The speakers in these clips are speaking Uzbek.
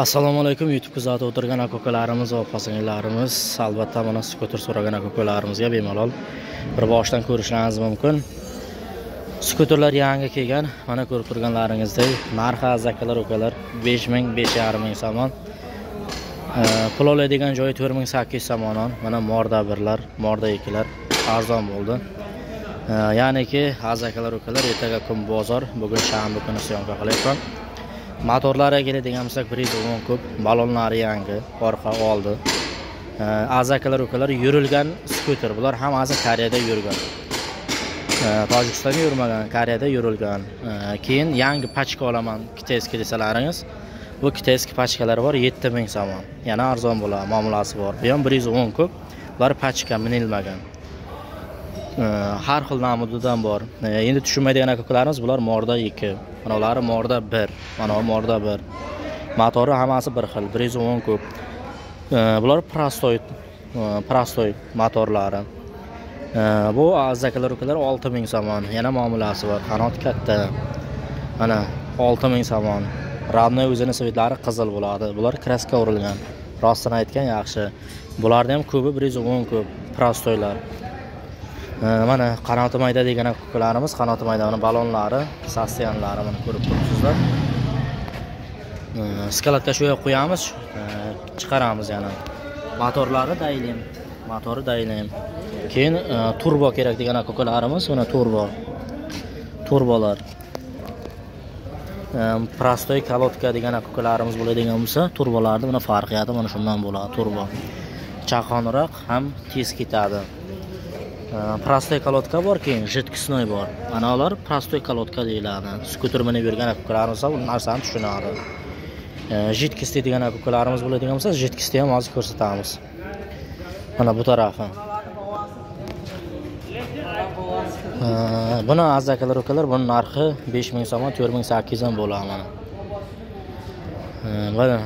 assalomu alaykum youtube kuzatib o'tirgan aka ukalarimiz va opa singillarimiz albatta mana skuter so'ragan aka ukalarimizga bemalol bir boshdan ko'rishlaringiz mumkin. Skuterlar yangi kelgan. Mana ko'rib turganlaringizdek narxi azakalar ukalar besh ming besh yarim ming somon. Pul oladigan joyi to'rt ming sakkiz yuz somonon mana morda birlar morda ikkilar. Arzon bo'ldi. Ya'niki azakalar ukalar ertaga kun bozor. Bugun shanba kuni syomka qilyapman motorlariga keladigan bo'lsak bir yuz o'n ko'p balonlari yangi orqa oldi. Azakalar ukalar yurilgan skuter bular hammasi koreyada yurgan tojikistonda yurmagan koreyada yurilgan. Keyin yangi pachka olaman kitayskiy desalaringiz. Bu kiteski pachkalar bor yetti ming somon. Yana arzon bo'ladi muomalasi bor. Bu ham bir yuz o'n ko'p bular pachka minilmagan. Э, har xil namudidan bor. Э, endi tushunmaydigan aka ukalarimiz bular morda ikki mana ular morda bir mana morda bir. Motori hammasi bir xil bir yuz o'n ko'p э, bular prostoy prostoy motorlari. Bu zakalar ukalar olti ming somon. Yana muomalasi bor. Qanot katta. Mana olti ming somon. Родной o'zini svetlari qizil bo'ladi. Bular kraska urilgan. Rostini aytgan yaxshi. Bularni ham ko'pi bir yuz o'n ko'p. Prostoylar. Mana qanoti mayda degan kukalarimiz qanoti mayda mana balonlari sostianlari mana ko'rib turibsizlar. Skalatka shu yoqqa qo'yamiz chiqaramiz yana. Motorlari daylim motori daylim. Keyin e, turbo kerak degan kukalarimiz mana turbo turbolar. Prostoy kalotka degan kukalarimiz bo'ladigan bo'lsa turbolarni mana farqiyati mana shundan bo'ladi turbo. Chaqonroq ham tez ketadi. Prostoy kalotka bor keyin жидкостной bor mana ular prostoy kalotka deyiladi skuter minib yurgan aka bu narsani tushunadi жидкостный degan aka bo'ladigan bo'lsa жидкостный ham hozir ko'rsatamiz mana bu tarafi buni aziz akalar ukalar buni narxi besh ming somon to'rt ming sakkiz yuz ham bo'ladi mana mana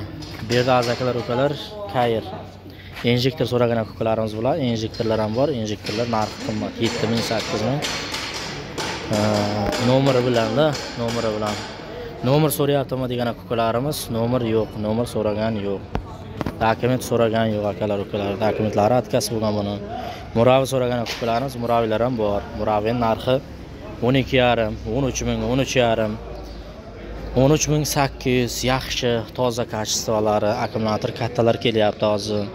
bu yerda aziz akalar ukalar kayr injektor so'ragan aka ukalarimiz bo'ladi injektorlar ham bor injektorlar narxi qimmat yetti ming sakkiz ming. Nomeri bilanda nomeri bilan. Nomer so'rayaptimi degan aka nomer yo'q nomer so'ragan yo'q. Dokument so'ragan yo'q akalar ukalar dokumentlari отказ bo'lgan buni. Muravi so'ragan aka ukalarimiz muraviylar ham bor. Muraviyni narxi o'n ikki yarim o'n uch ming o'n uch yarim. o'n uch ming sakkiz yaxshi toza kачестволari akkumulyator kattalar kelyapti hozir.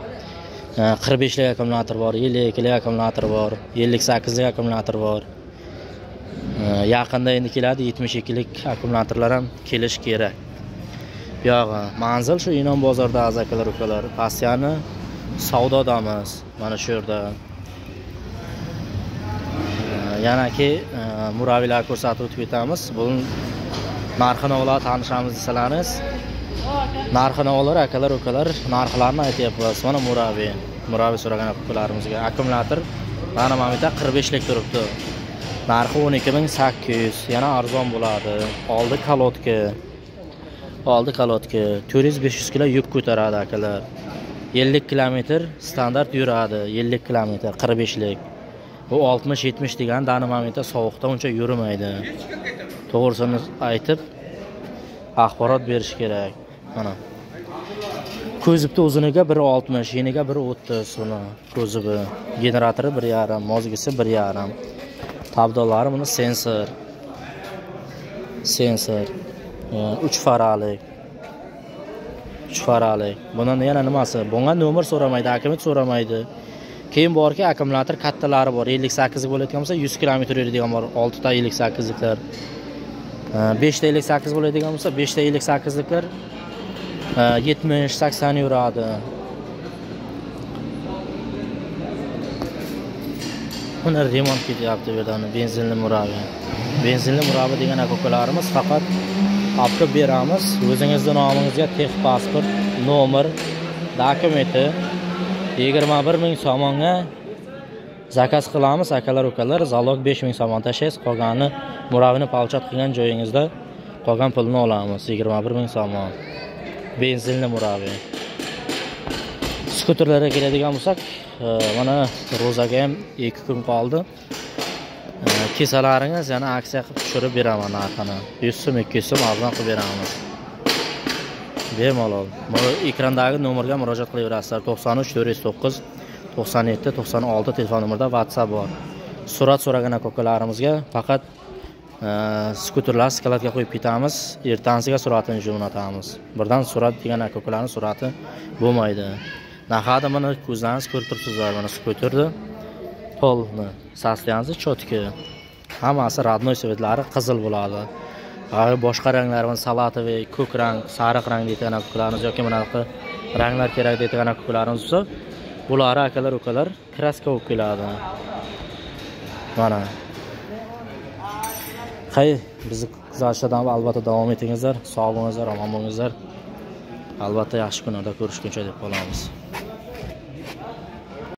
Qirq beshlik akkumulyator bor ellik ikkilik akkumulyator bor ellik sakkizlik akkumulyator bor yaqinda endi keladi yetmish ikkilik akkumulyatorlar ham kelishi kerak buyog'i manzil shu inom bozorda aziz akalar ukalar postoянно savdodamiz mana shu yerda yanaki murabbiylar ko'rsatib o'tib ketamiz buni narxini ola tanishamiz desalaringiz narxini olar akalar ukalar narxlarini aytyapmiz. Mana muraviy muraviy so'ragan ukalarimizga akkumulyator mana mana bu yerda qirq beshlik turibdi. Narxi o'n ikki ming sakkiz yuz. Yana arzon bo'ladi. Oldi kolodka oldi kolodka to'rt yuz besh yuz kilo yuk ko'taradi akalar. Ellik kilometr standart yuradi. Ellik kilometr qirq beshlik bu oltmish yetmish degan dani momentda sovuqda uncha yurmaydi to'g'risini aytib axborot berish kerak. Mana ko'zibni uzuniga bir oltmish eniga bir o'ttiz uni ko'zibi generatori bir yarim mozgisi bir yarim. Tabdolari buni sensor. Sensor. Uch faralik uch faralik buni yana nimasi? Bunga nomer so'ramaydi akkumulyator so'ramaydi. Keyin borki akkumulyator kattalari bor. Ellik sakkizlik bo'layotgan bo'lsa yuz kilometr yuradigan bor. Oltita ellik sakkizliklar. Beshta ellik sakkiz bo'ladigan bo'lsa beshta ellik sakkizliklar yetmish sakson yuradi buni remont ketyapti bu yerdan benzinli murabi benzinli murabi degan aka ukalarimiz faqat olib beramiz o'zingizni nomingizga tex pasport nomer dokumenti yigirma bir ming so'monga zakaz qilamiz akalar ukalar zalog besh ming so'mon tashlaysiz qolganini muravini palchat qilgan joyingizda qolgan pulni olamiz yigirma bir ming so'mon benzinli muraviy skuterlarga keladigan bo'lsak e, mana ro'zaga ham ikki kun qoldi. E, kesalaringiz yana aksiya qilib tushirib beraman narxini yuz so'm ikki yuz so'm arzon qilib beramiz bemalol. Bu ekrandagi nomerga murojaat qilaverasizlar. To'qson uch to'rt yuz to'qqiz to'qson yetti to'qson olti telefon nomerida whatsapp bor. Surat so'ragan aka ukalarimizga faqat skuterlarni skalatga qo'yib ketamiz ertasiga suratini jo'natamiz birdan surat degan aka surati bo'lmaydi nahada mana ko'zlaringiz ko'rib turibsizlar mana skuterni polni sostoяние четкий hammasi родной svetlari qizil bo'ladi boshqa ranglar mana салатовый ko'k rang sariq rang deydigan aka yoki bunaqa ranglar kerak deydigan aka bo'lsa bular akalar ukalar kraska bo'lib keladi mana hay bizni kuzatishdan albatta davom etingizlar. Sog' bo'lingizlar omon bo'lingizlar. Albatta yaxshi kunlarda ko'rishguncha deb qolamiz.